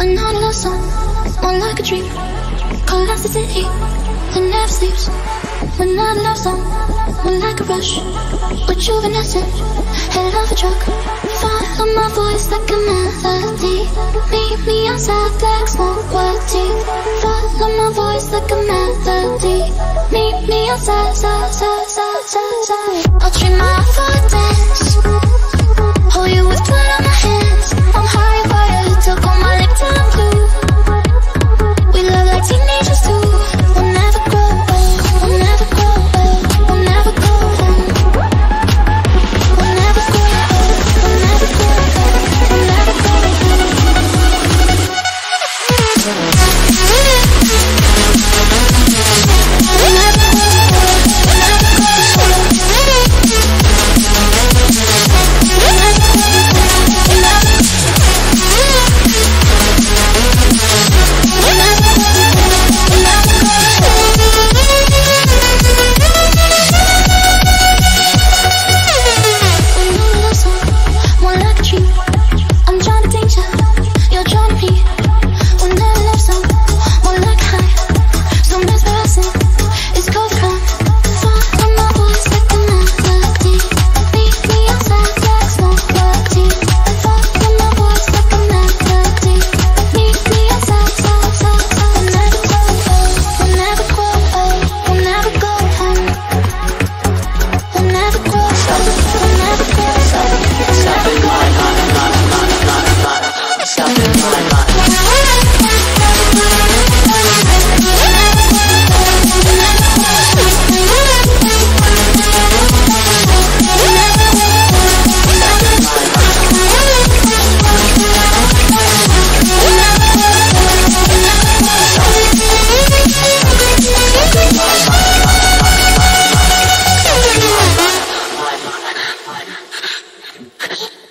One night a love song, one like a dream. Collapse the city that never sleeps. One night a love song, one like a rush. Rejuvenescent, head of a truck. Follow my voice like a melody. Meet me outside the exploiting. Follow my voice like a melody. Meet me outside, side, side, side, side, side. I'll treat my foot dance. you